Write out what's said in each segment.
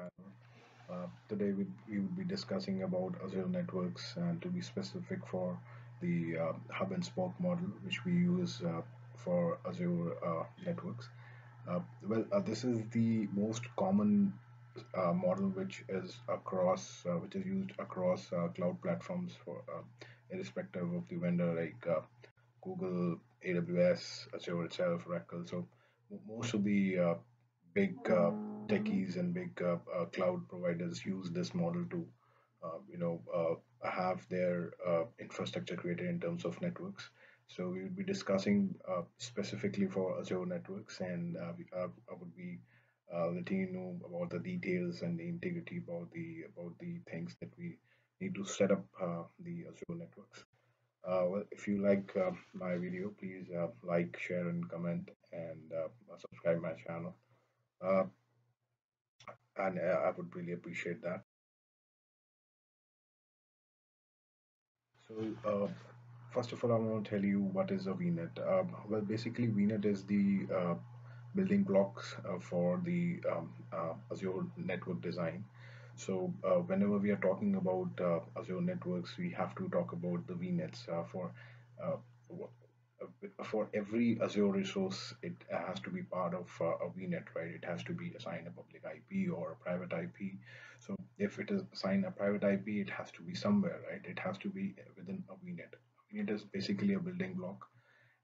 Uh, today we, we will be discussing about Azure networks and to be specific for the uh, hub and spoke model which we use uh, for Azure uh, networks. Uh, well, this is the most common model which is across which is used across cloud platforms for irrespective of the vendor like Google, AWS, Azure itself, Oracle. So most of the big uh, techies and big uh, uh, cloud providers use this model to you know have their infrastructure created in terms of networks so we will be discussing uh, specifically for Azure networks, and uh, uh, I would be letting you know about the details and the integrity about the about the things that we need to set up the Azure networks. well, if you like my video, please like, share, and comment, and subscribe my channel uh, and uh, I would really appreciate that. So uh, first of all, I want to tell you what is a VNet. Um, well, basically, VNet is the uh, building blocks uh, for the um, uh, Azure network design. So whenever we are talking about Azure networks, we have to talk about the VNets for for every Azure resource, it has to be part of uh, a VNet, right? It has to be assigned a public IP or a private IP. So if it is assigned a private IP, it has to be somewhere, right? It has to be within a VNet. VNet is basically a building block.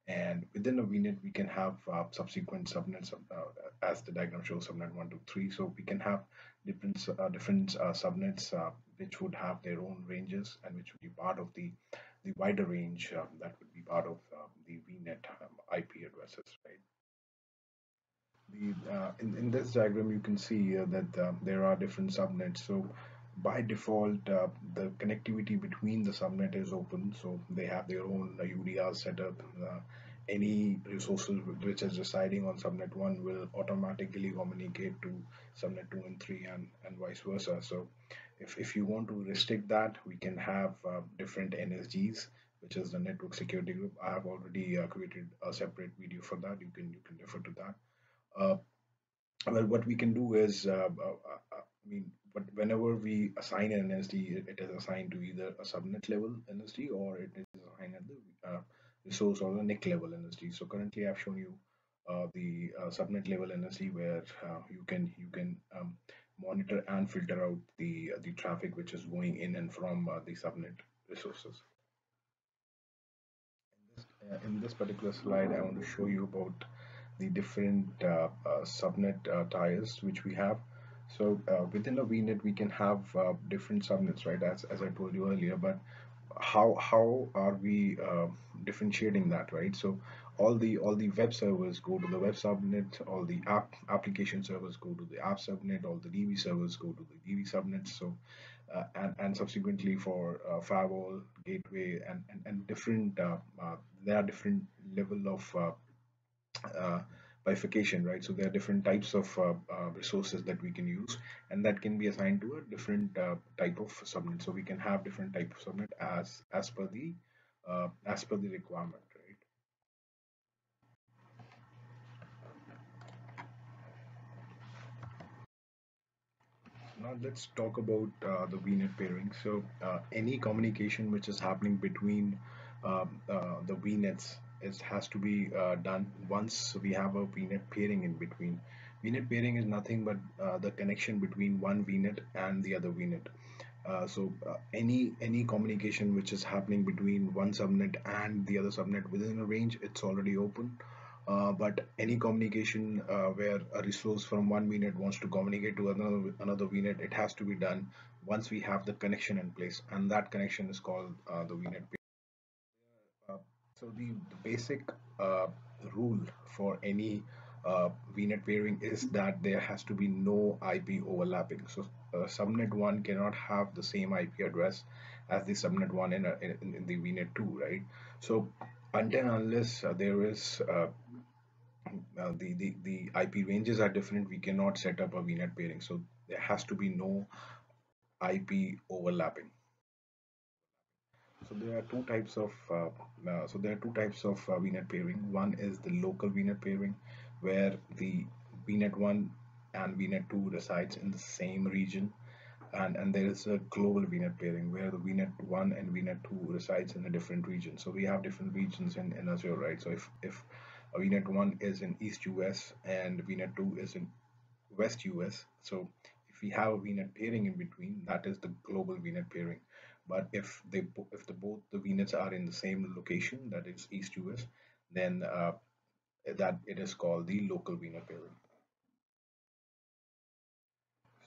And within a VNet, we can have uh, subsequent subnets uh, as the diagram shows subnet 1, 2, 3. So we can have different, uh, different uh, subnets uh, which would have their own ranges and which would be part of the the wider range um, that would be part of um, the VNet um, IP addresses, right? The, uh, in, in this diagram, you can see uh, that uh, there are different subnets. So by default, uh, the connectivity between the subnet is open. So they have their own UDR setup. Uh, any resources which is residing on subnet 1 will automatically communicate to subnet 2 and 3 and, and vice versa. So if, if you want to restrict that, we can have uh, different NSGs, which is the network security group. I have already uh, created a separate video for that. You can you can refer to that. Uh, well, what we can do is, uh, uh, uh, I mean, but whenever we assign an NSG, it is assigned to either a subnet level NSG or it is assigned at the resource or the NIC level NSG. So currently, I've shown you the subnet level NSG where you can you can um, monitor and filter out the uh, the traffic which is going in and from uh, the subnet resources. In this, uh, in this, particular slide, I want to show you about the different uh, uh, subnet uh, tiers which we have. So within a VNet, we can have different subnets, right? As, as I told you earlier, but how how are we differentiating that, right? So all the all the web servers go to the web subnet all the app application servers go to the app subnet all the db servers go to the db subnet. So uh, and and subsequently for uh, firewall gateway and and, and different uh, uh there are different level of uh, uh, bifurcation right? So there are different types of resources that we can use and that can be assigned to a different type of subnet. So we can have different type of subnet as as per the as per the requirement now let's talk about uh, the VNet pairing. So uh, any communication which is happening between um, uh, the VNets is has to be uh, done once we have a VNet pairing in between. VNet pairing is nothing but uh, the connection between one VNet and the other VNet. Uh, so any any communication which is happening between one subnet and the other subnet within a range, it's already open uh, but any communication uh, where a resource from one VNet wants to communicate to another another VNet, it has to be done once we have the connection in place, and that connection is called uh, the VNet. Uh, so the, the basic uh, rule for any VNet pairing is that there has to be no IP overlapping. So subnet one cannot have the same IP address as the subnet one in, a, in, in the VNet two, right? So until unless uh, there is uh, uh, the, the the IP ranges are different we cannot set up a VNet pairing. so there has to be no IP overlapping so there are two types of uh, uh, so there are two types of uh, VNet pairing. one is the local VNet pairing, where the VNet 1 and VNet 2 resides in the same region and and there is a global VNet pairing where the VNet 1 and VNet 2 resides in a different region. So we have different regions in, in Azure, right? So if if VNet 1 is in East US and VNet 2 is in West US, so if we have a VNet pairing in between, that is the global VNet pairing. But if they if the both the VNets are in the same location, that is East US, then uh, that it is called the local VNet pairing.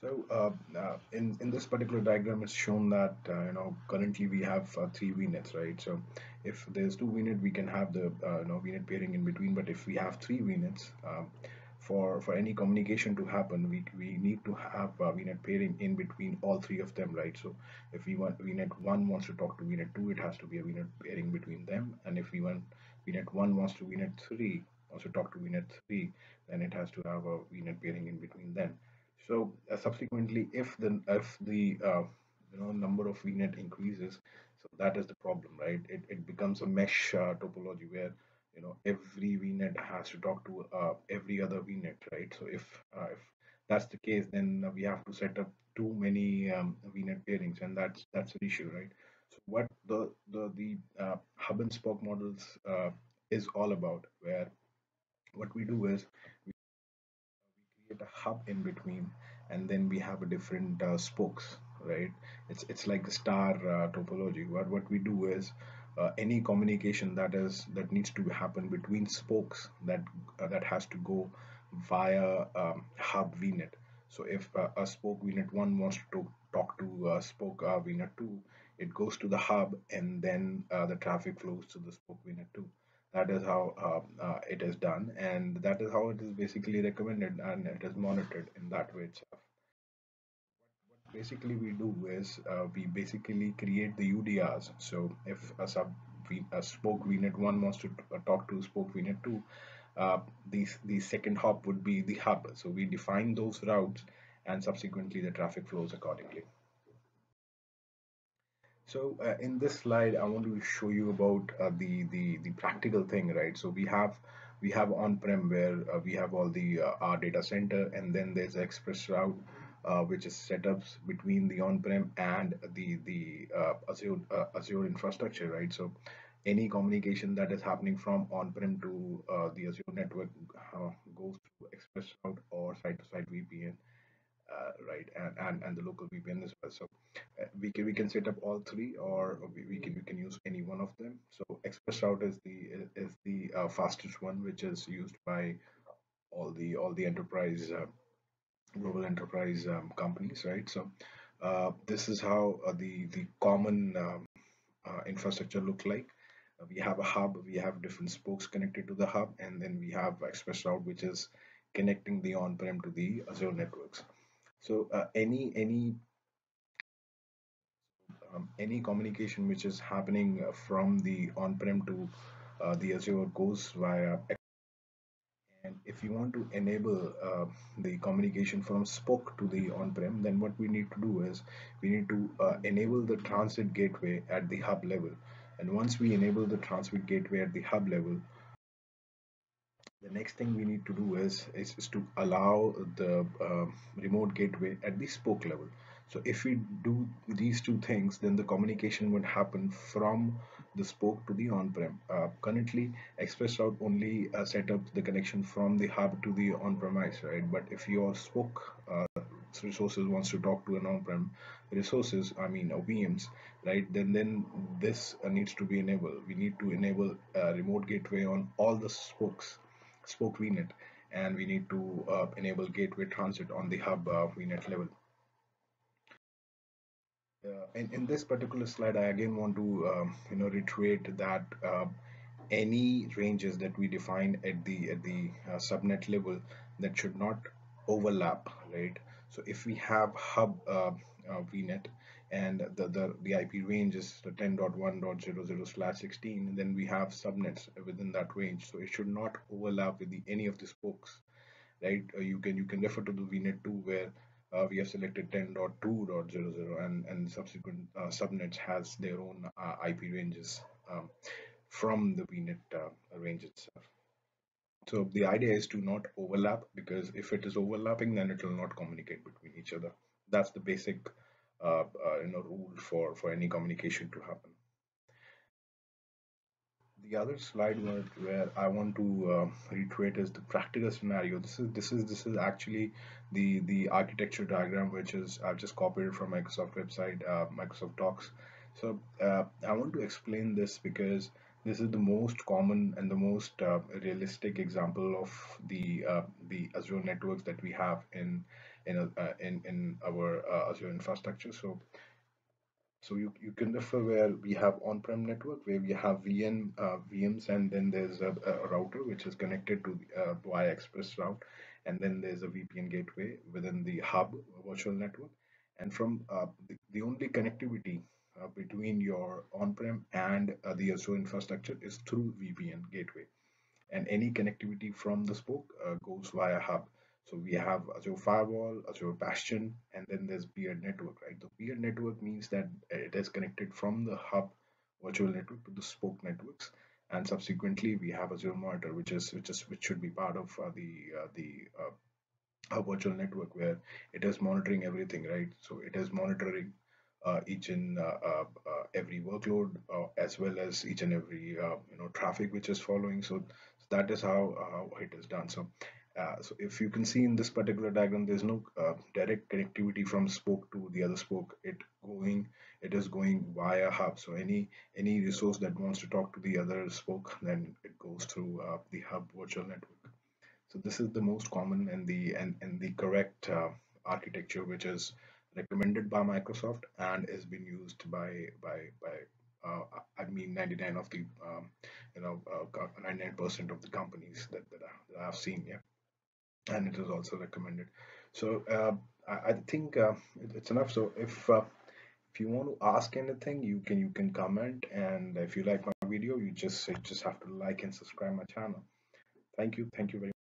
So uh, uh, in in this particular diagram, it's shown that uh, you know currently we have uh, three VNets, right? So if there's two VNet, we can have the uh, you know VNet pairing in between. But if we have three VNets, um, for for any communication to happen, we we need to have uh, VNet pairing in between all three of them, right? So if we want VNet one wants to talk to VNet two, it has to be a VNet pairing between them. And if we want VNet one wants to VNet three also talk to VNet three, then it has to have a VNet pairing in between them so uh, subsequently, if the if the uh, you know number of VNet increases, so that is the problem, right? It, it becomes a mesh uh, topology where you know every VNet has to talk to uh, every other VNet, right? So if uh, if that's the case, then we have to set up too many um, VNet pairings, and that's that's an issue, right? So what the the the uh, hub and spoke models is all about, where what we do is create a hub in between and then we have a different uh, spokes right? It's it's like a star uh, topology. What what we do is uh, any communication that is that needs to happen between spokes that uh, that has to go via um, hub vnet so if uh, a spoke vnet 1 wants to talk to a spoke uh, vnet 2 it goes to the hub and then the traffic flows to the spoke vnet 2 that is how uh, uh, it is done and that is how it is basically recommended and it is monitored in that way itself. What basically we do is uh, we basically create the udrs so if a sub a spoke vnet 1 wants to uh, talk to spoke vnet 2 uh, the, the second hop would be the hub. So we define those routes and subsequently the traffic flows accordingly so uh, in this slide, I want to show you about uh, the, the the practical thing, right? So we have we have on-prem where uh, we have all the uh, our data center, and then there's express route, uh, which is setups between the on-prem and the the uh, Azure Azure infrastructure, right? So any communication that is happening from on-prem to the Azure network goes through express route or site-to-site VPN uh, right and, and and the local VPN as well. So uh, we can we can set up all three or we, we can we can use any one of them. So express route is the is the uh, fastest one which is used by all the all the enterprise uh, global enterprise um, companies right? So uh, this is how uh, the the common um, infrastructure look like. We have a hub we have different spokes connected to the hub and then we have express route which is connecting the on-prem to the azure networks so uh, any any um, any communication which is happening uh, from the on-prem to uh, the Azure goes via and if you want to enable uh, the communication from spoke to the on-prem then what we need to do is we need to uh, enable the transit gateway at the hub level. And once we enable the transit gateway at the hub level the next thing we need to do is, is, is to allow the uh, remote gateway at the spoke level. So if we do these two things, then the communication would happen from the spoke to the on-prem. Uh, currently, ExpressRoute only uh, set up the connection from the hub to the on-premise, right? But if your spoke uh, resources wants to talk to an on-prem resources, I mean uh, VMs, right? Then then this uh, needs to be enabled. We need to enable remote gateway on all the spokes spoke VNet and we need to uh, enable gateway transit on the hub uh, VNet level. Uh, in, in this particular slide, I again want to um, you know reiterate that uh, any ranges that we define at the at the uh, subnet level that should not overlap, right? So if we have hub uh, VNet and the, the, the IP range is 10.1.00 slash 16 then we have subnets within that range. So it should not overlap with the, any of the spokes right? Uh, you can you can refer to the vnet 2 where uh, we have selected 10.2.00 and and subsequent uh, subnets has their own uh, IP ranges um, from the vnet uh, range itself. So the idea is to not overlap because if it is overlapping, then it will not communicate between each other. That's the basic uh, uh, you know rule for for any communication to happen. The other slide where, where I want to uh, reiterate is the practical scenario. This is this is this is actually the the architecture diagram which is I've just copied from Microsoft website, uh, Microsoft Docs. So uh, I want to explain this because this is the most common and the most uh, realistic example of the uh, the Azure networks that we have in in uh, in in our uh, Azure infrastructure. So so you, you can refer where we have on-prem network where we have VM uh, VMs and then there's a, a router which is connected to uh, via express route and then there's a VPN gateway within the hub virtual network. And from uh, the, the only connectivity uh, between your on-prem and the Azure infrastructure is through VPN gateway. And any connectivity from the spoke goes via hub so we have Azure Firewall, Azure Bastion, and then there's Peered Network, right? The Peered Network means that it is connected from the hub virtual network to the spoke networks, and subsequently we have Azure Monitor, which is which is which should be part of uh, the uh, the uh, virtual network where it is monitoring everything, right? So it is monitoring uh, each and uh, uh, uh every workload uh, as well as each and every uh, you know traffic which is following. So, so that is how how it is done. So uh, so if you can see in this particular diagram, there's no uh, direct connectivity from spoke to the other spoke. It going, it is going via hub. So any any resource that wants to talk to the other spoke, then it goes through uh, the hub virtual network. So this is the most common and the and, and the correct uh, architecture, which is recommended by Microsoft and is being used by by by uh, I mean 99 of the um, you know 99% uh, of the companies that, that, I, that I've seen. Yeah and it is also recommended. So uh, I, I, think uh, it, it's enough. So if uh, if you want to ask anything you can you can comment. And if you like my video you just you just have to like and subscribe my channel. Thank you. Thank you very much